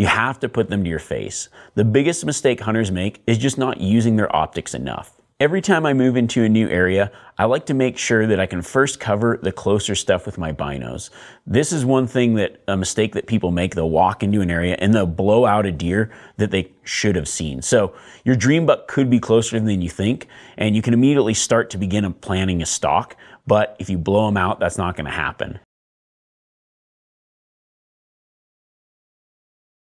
You have to put them to your face. The biggest mistake hunters make is just not using their optics enough. Every time I move into a new area, I like to make sure that I can first cover the closer stuff with my binos. This is one thing that a mistake that people make. They'll walk into an area and they'll blow out a deer that they should have seen. So your dream buck could be closer than you think, and you can immediately start to begin planning a stalk. But if you blow them out, that's not going to happen.